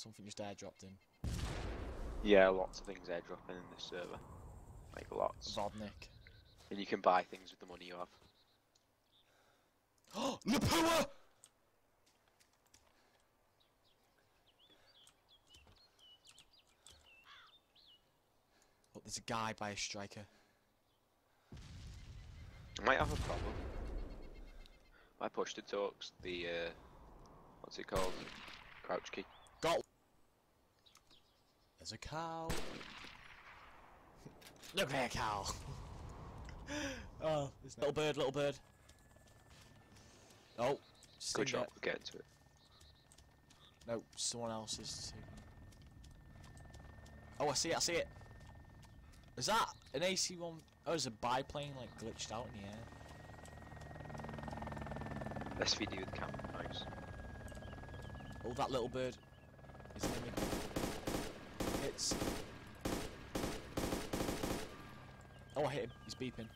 something just airdropped in. Yeah, lots of things airdropping in this server. Like lots. Vodnik. And you can buy things with the money you have. Oh, Napua! Look, there's a guy by a Stryker. I might have a problem. My push to talks, the uh what's it called? Crouch key. There's a cow. Look there, cow. oh, there's little bird, little bird. Oh, Good job of getting to it. No, someone else is taking. Oh, I see it, I see it. Is that an AC-1? Oh, is a biplane like glitched out in the air. SVD with camera, nice. Oh, that little bird is near Oh, I hit him. He's beeping.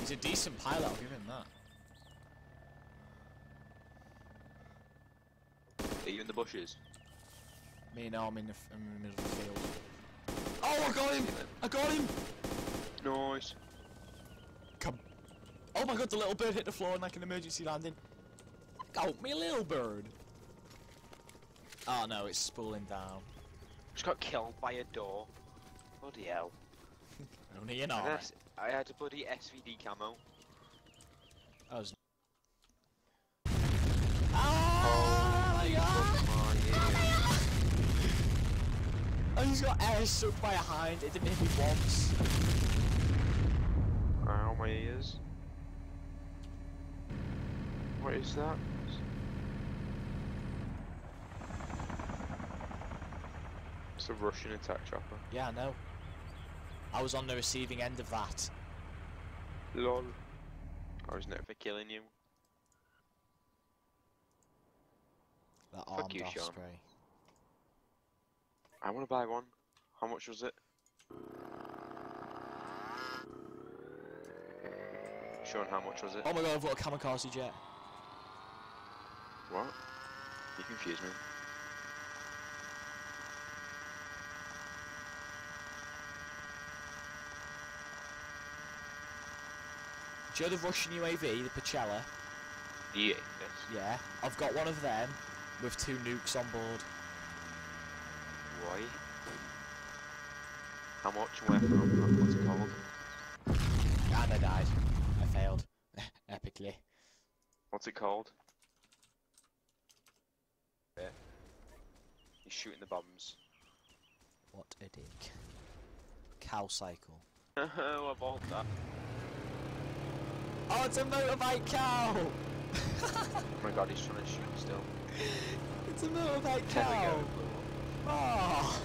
He's a decent pilot, I'll give him that. Are you in the bushes? Me, no, I'm in the, f- I'm in the middle of the field. Oh, I got him! I got him! Nice. Come. Oh my god, the little bird hit the floor in like an emergency landing. Out me little bird. Oh no, it's spooling down. Just got killed by a door. Bloody hell. Only an And arm. I had a bloody SVD camo. That was. Ah, my just got air sucked by a hind. It didn't hit me once. Ow, my ears. What is that? It's a Russian attack chopper. Yeah, I know. I was on the receiving end of that. LOL. I was never killing you. That Fuck armed you, Sean. spray. I want to buy one. How much was it? Sean, how much was it? Oh my god, I've got a kamikaze jet. What? You confuse me. Do you know the Russian UAV, the Pchela? Yeah. Yes. Yeah, I've got one of them with two nukes on board. How much? Where from? What's it called? And I died. I failed. Epically. What's it called? Yeah. He's shooting the bombs. What a dick. Cow cycle. oh, I bought that. Oh, it's a motorbike cow! Oh my god, he's trying to shoot still. It's a motorbike There we cow! Go. Oh!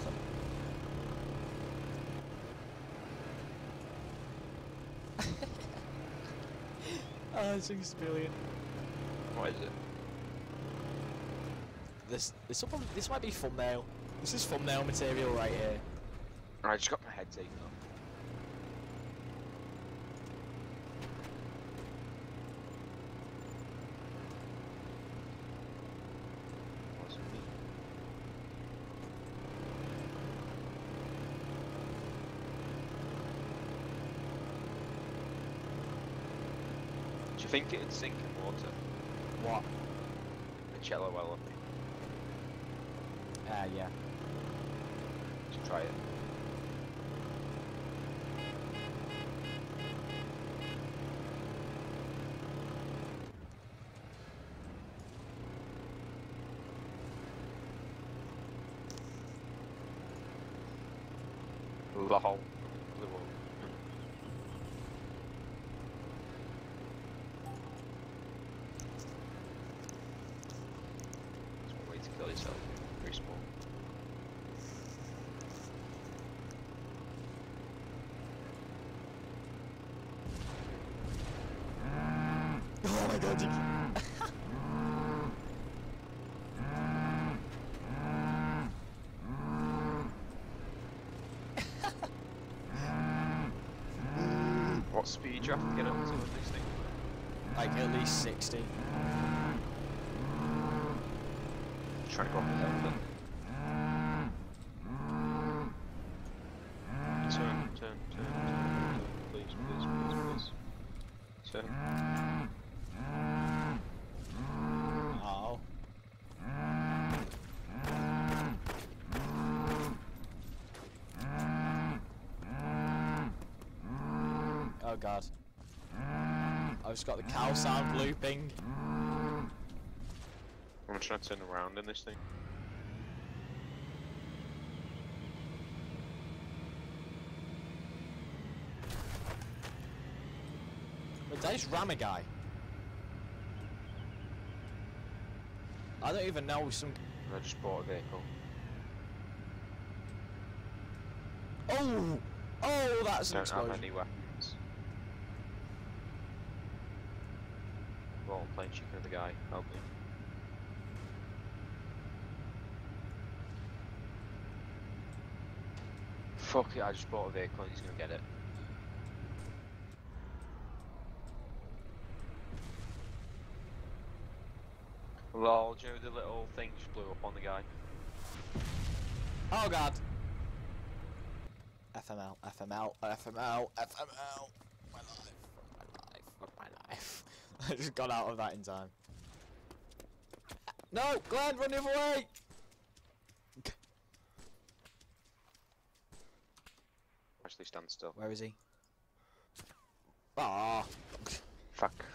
oh, this thing's brilliant. What is it? This this will probably, this might be thumbnail. This is thumbnail material right here. I just got my head taken off. Wasn't me. Think it'd sink in water? What? A cello well Uh, yeah. Let's try it. Lol. Blew up. 同時期 what speed do you have to get up to with this thing? Like at least 60. Try to go up the hill Oh god. I've just got the cow sound looping. I'm trying to turn around in this thing. But did I just ram a guy? I don't even know some. I just bought a vehicle. Oh! Oh, that's an Don't have explosion. any weapons. Well, I'm playing chicken with the guy. Help me. Fuck it, I just bought a vehicle and he's gonna get it. Lol, Joe, the little thing just blew up on the guy. Oh god. FML, FML, FML, FML. My life, my life, my life. I just got out of that in time. No, Glen, run the other way! Actually, stand still. Where is he? Ah, Fuck.